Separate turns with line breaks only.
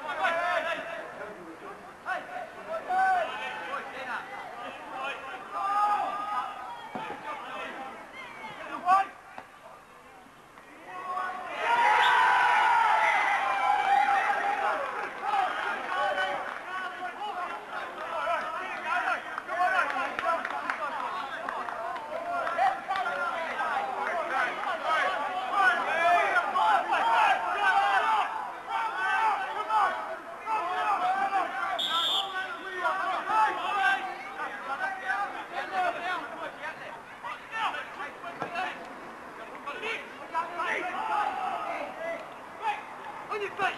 Come on, come on.
When you fight!